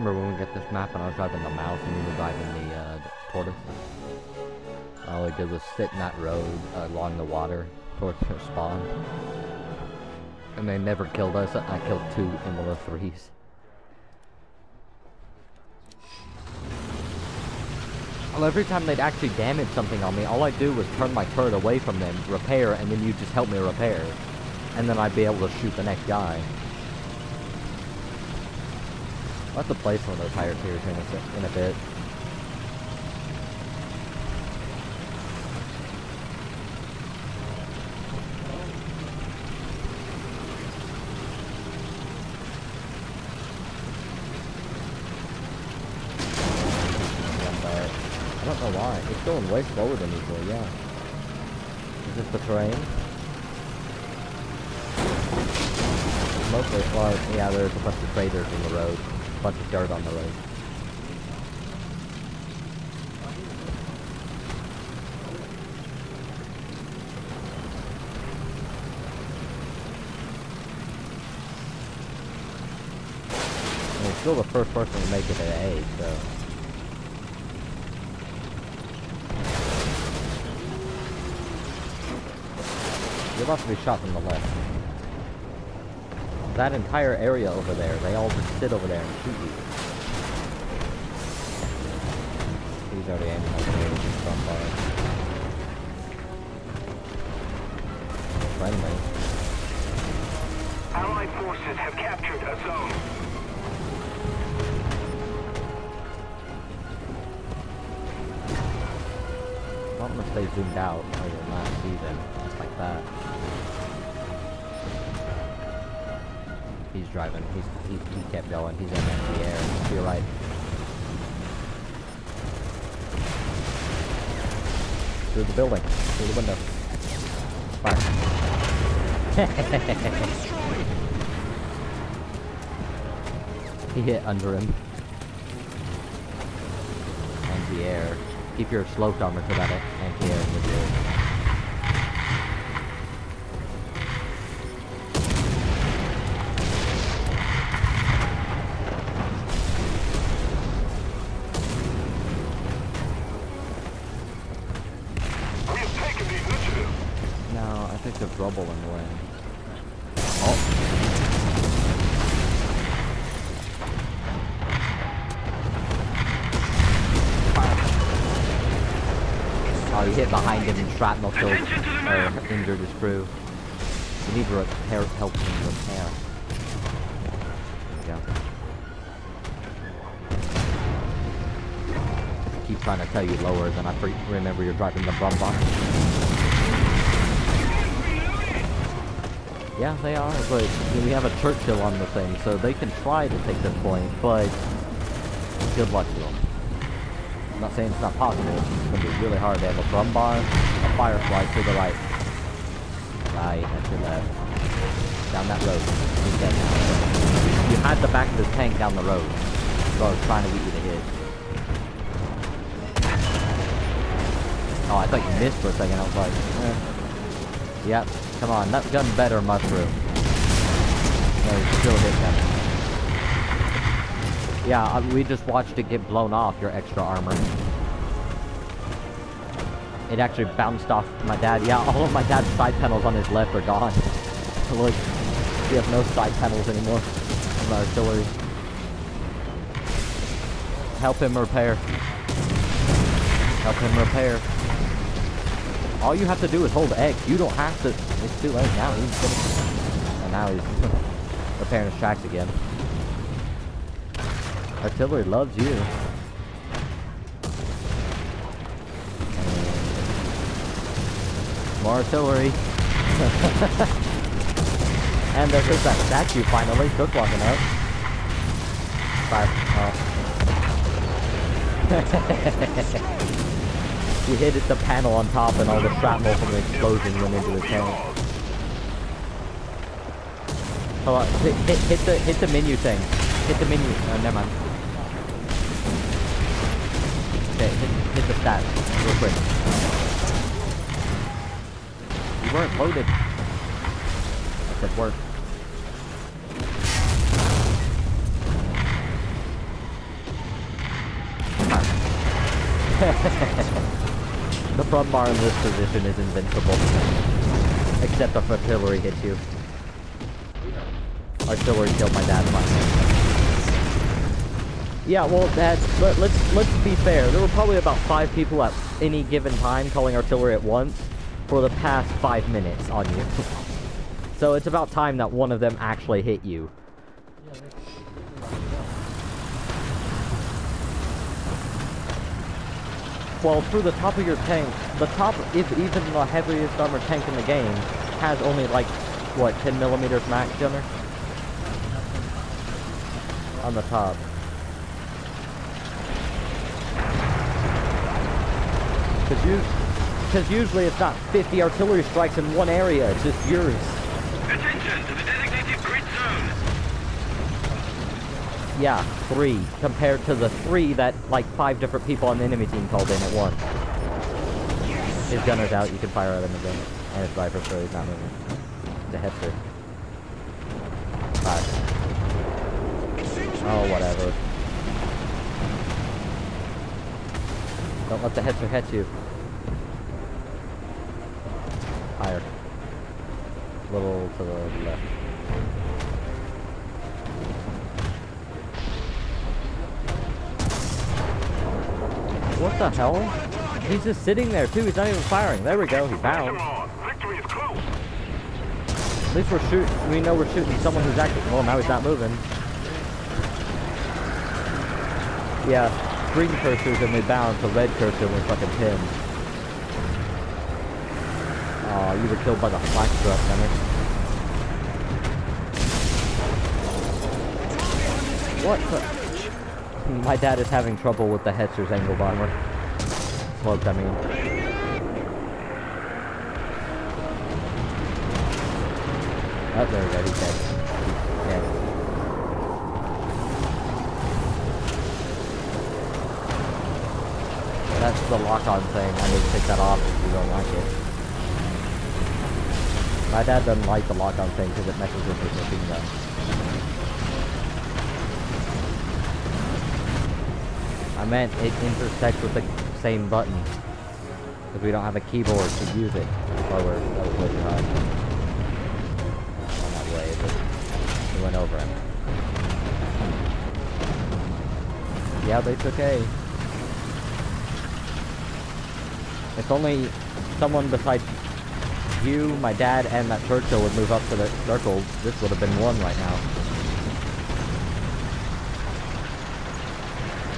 remember when we get this map and I was driving the mouse and you were driving the, uh, the tortoise. All we did was sit in that road uh, along the water towards their spawn. And they never killed us. I killed two in one of threes. Well, every time they'd actually damage something on me, all I'd do was turn my turret away from them, repair, and then you'd just help me repair. And then I'd be able to shoot the next guy. I'll to play some of those higher tiers in a, in a bit. I don't know why. It's going way slower than usual, yeah. Is this the terrain? Mostly, far, yeah, there's a bunch of traders in the road. Bunch of dirt on the road. And it's still the first person to make it at A, so... You're about to be shot from the left. That entire area over there, they all just sit over there and shoot you. He's already aiming over there with his gunfire. Friendly. Allied forces have captured a zone. Not unless they zoomed out, I will not see them. Just like that. He's driving. He's he, he kept going. He's in the air. To your right. Through the building. Through the window. Fire. he hit under him. Anti-air. Keep your sloped armor to that anti-air hit behind him and shrapnel killed or map. injured his crew. We need to repair, help him repair. We. Keep trying to tell you lower, than I remember you're driving the bomb box. Yeah, they are, but we have a Churchill on the thing, so they can try to take this point, but good luck to them. I'm not saying it's not possible, it's gonna be really hard. They have a Brummbar, a Firefly to the right, right, and to the left, down that road. You had the back of the tank down the road, so I was trying to get you to hit. Oh, I thought you missed for a second. I was like, eh. Yep, come on, that gun better, mushroom. No, still hit them. Yeah, we just watched it get blown off, your extra armor. It actually bounced off my dad. Yeah, all of my dad's side panels on his left are gone. Look, we have no side panels anymore on artillery. Help him repair. Help him repair. All you have to do is hold X. You don't have to. It's too late now. He's. And now he's repairing his tracks again. Artillery loves you. More artillery. and there goes that statue finally. Cook walking enough. Five. Oh. he hit it the panel on top and all the shrapnel from the explosion went into the tank. Hold on, oh, uh, hit, hit, hit the hit the menu thing. Hit the menu. Oh, never mind. that real quick. You weren't loaded. I said work. the front bar in this position is invincible. Except if artillery hits you. Artillery killed my dad last yeah, well, that's let, let's let's be fair. There were probably about five people at any given time calling artillery at once for the past five minutes on you. so it's about time that one of them actually hit you. Well, through the top of your tank, the top, if even the heaviest armored tank in the game, has only like, what, 10 millimeters max, Gunner? On the top. Because because usually it's not 50 artillery strikes in one area, it's just yours. Attention to the designated grid zone. Yeah, three, compared to the three that, like, five different people on the enemy team called in at once. His gunner's out, you can fire at him again. And his rifle, so he's not moving. The Hetzer. Five. Oh, whatever. Don't let the Hetzer hit you. Higher. A little to the left. What the hell? He's just sitting there too, he's not even firing. There we go, he bounced. Victory is close. At least we're shooting, we know we're shooting someone who's actually, well now he's not moving. Yeah, green cursors and we bounce, a red cursor we fucking pin. Aw, you were killed by the flak strut, Gunner. What the? My dad is having trouble with the Hetzer's angle bomber. Smoked, I mean. Oh, there we go, he's dead. He's dead. That's the lock-on thing. I need to take that off if you don't like it. My dad doesn't like the lock-on thing because it messes with his machine gun. I meant it intersects with the same button. Because we don't have a keyboard to use it. Was way too high. On that way, but we went over him. Yeah, took A. If only someone besides you, my dad, and that Churchill would move up to the circle, this would have been one right now.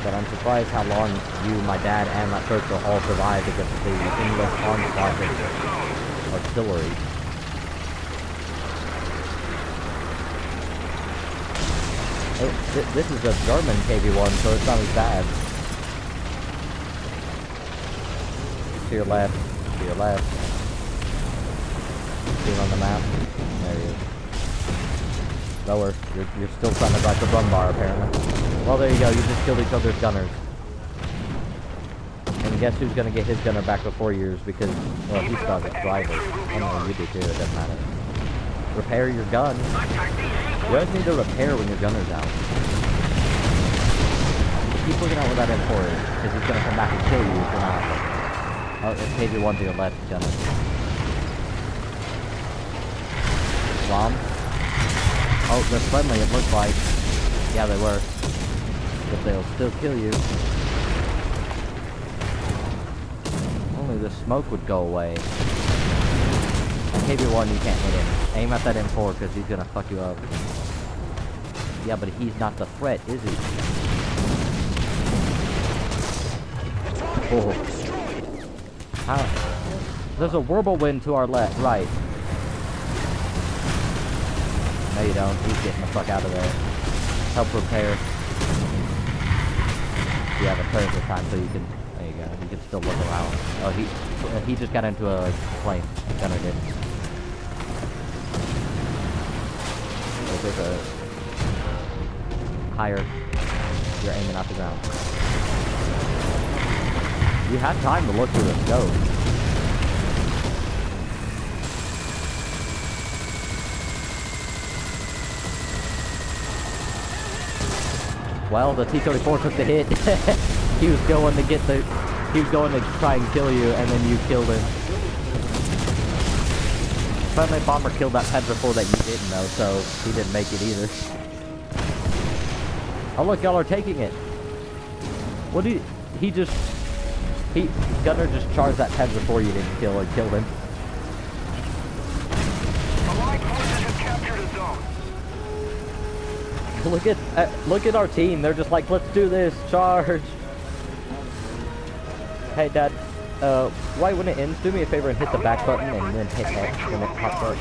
But I'm surprised how long you, my dad, and that Churchill all survived against the English onslaught of artillery. Oh, th this is a German KV-1, so it's not as bad. To your left, to your left. See him on the map? There he is. Lower. You're, you're still trying to drive the Brummbar, apparently. Well, there you go. You just killed each other's gunners. And guess who's gonna get his gunner back before yours because, well, he's got driver. I know you do too, it doesn't matter. Repair your gun. You always need to repair when your gunner's out. Keep looking out where that M4 is, because he's gonna come back and kill you if you're not. Oh, it's KV1 to your left, gunner. Bomb. Oh, they're friendly, it looks like. Yeah, they were. But they'll still kill you. Only the smoke would go away. KV1, you can't hit him. Aim at that M4 because he's gonna fuck you up. Yeah, but he's not the threat, is he? Oh. There's a whirlwind to our left, right. No, you don't. He's getting the fuck out of there. Help repair. Have a turret this time, so you can. There you go. You can still look around. Oh, he uh, he just got into a plane. Gunner did. There's a higher. You're aiming off the ground. You had time to look through the scope. Well, the T-34 took the hit. he was going to get the he was going to try and kill you, and then you killed him. Friendly bomber killed that Petrifor that you didn't know, so he didn't make it either. Oh look, y'all are taking it. What do you... He just... He... Gunner just charged that head before you didn't kill and killed him. Look at uh, look at our team. They're just like, let's do this. Charge. Hey, Dad. Uh, wouldn't it end? do me a favor and hit the back button and then hit X when it pops up.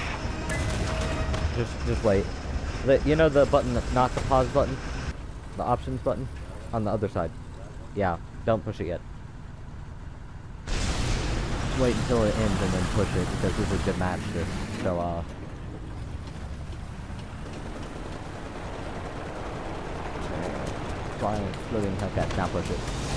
Just just wait. The, you know the button that's not the pause button, the options button, on the other side. Yeah. Don't push it yet. Wait until it ends and then push it because this is a good match. So uh. Flying, exploding Hellcats, now push it.